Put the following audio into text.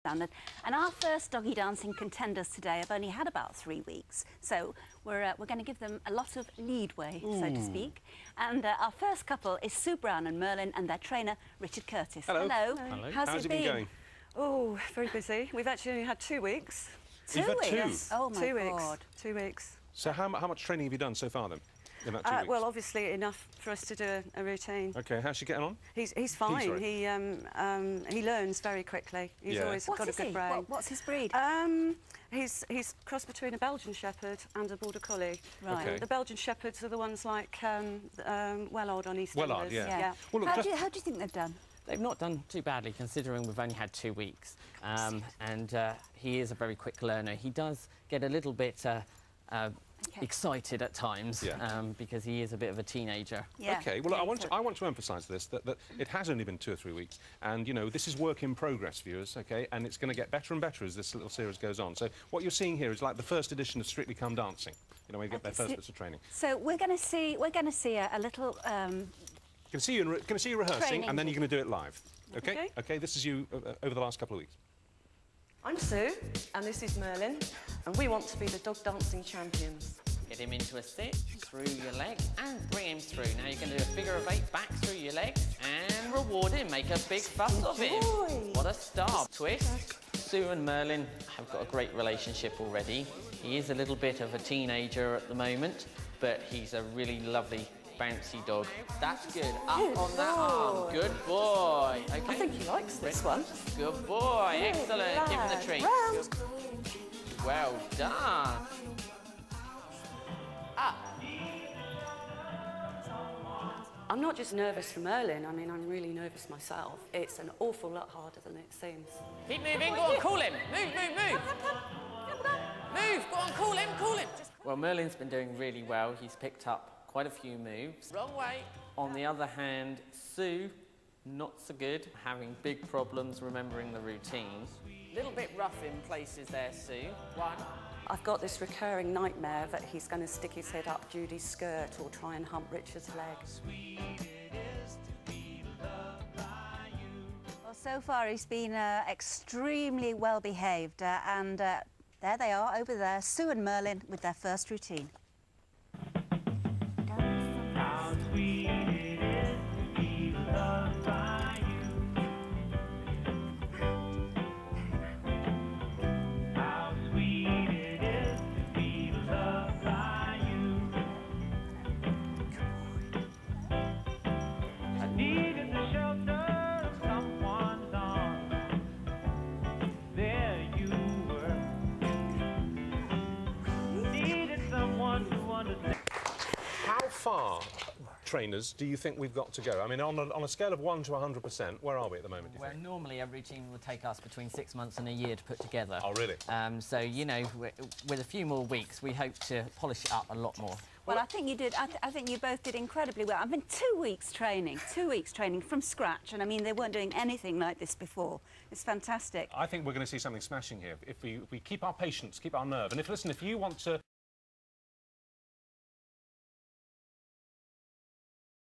standard. And our first doggy dancing contenders today have only had about three weeks, so we're, uh, we're going to give them a lot of leadway, so to speak. And uh, our first couple is Sue Brown and Merlin and their trainer, Richard Curtis. Hello. Hello. Hello. How's, How's it it been going? Oh, very busy. We've actually only had two weeks. Two You've two? weeks. Oh my two God. weeks. Two weeks. So how, how much training have you done so far then? In that two Uh, weeks? well, obviously enough for us to do a, a routine. Okay, how's she getting on? He's he's fine. sorry. he um, um, he learns very quickly. He's Yeah. always What got a good he? brain. What- what's his breed? Um, he's he's crossed between a Belgian Shepherd and a Border Collie. Right. Okay. The Belgian Shepherds are the ones like um, um, Wellard on EastEnders. Wellard, yeah. yeah. Well, look, how, just- do you, how do you think they've done? They've not done too badly considering we've only had two weeks. Um, and uh, he is a very quick learner. He does get a little bit uh, uh, Okay. excited at times Yeah. um, because he is a bit of a teenager. Yeah. Okay, well, I want, so- to, I want to emphasise this, that, that it has only been two or three weeks, and, you know, this is work in progress, viewers, OK, and it's going to get better and better as this little series goes on. So what you're seeing here is like the first edition of Strictly Come Dancing, you know, where you get their first so- bits of training. So we're going to see we're going to see a, a little um, Can see you, in re- can see you rehearsing, Training. and then you're going to do it live. OK? Okay. OK, this is you uh, uh, over the last couple of weeks. I'm Sue, and this is Merlin, and we want to be the dog dancing champions. Get him into a sit through your leg and bring him through. Now you're going to do a figure of eight back through your leg and reward him. Make a big fuss of him. What a star. Twist. Sue and Merlin have got a great relationship already. He is a little bit of a teenager at the moment, but he's a really lovely bouncy dog. That's good. Up on that arm. Good boy. Okay. I think he likes this one. Good boy. Excellent. Give him the treat. Round. Well done. Up. I'm not just nervous for Merlin. I mean, I'm really nervous myself. It's an awful lot harder than it seems. Keep moving. Go on, call him. Move, move, move. Move. Go on, call him, call him. Well, Merlin's been doing really well. He's picked up quite a few moves. Wrong way. On the other hand, Sue, not so good, having big problems remembering the routine. Little bit rough in places there, Sue. One. I've got this recurring nightmare that he's going to stick his head up Judy's skirt or try and hump Richard's leg. Well, so far he's been uh, extremely well behaved, uh, and uh, there they are over there, Sue and Merlin with their first routine. How far, trainers, do you think we've got to go? I mean, on a, on a scale of 1 to 100%, where are we at the moment, do you Where think? normally a routine would take us between six months and a year to put together. Oh, really? Um, so, you know, with a few more weeks, we hope to polish it up a lot more. Well, I think you did. I, th I think you both did incredibly well. I mean, two weeks training, two weeks training from scratch, and I mean, they weren't doing anything like this before. It's fantastic. I think we're going to see something smashing here if we, if we keep our patience, keep our nerve. And if, listen, if you want to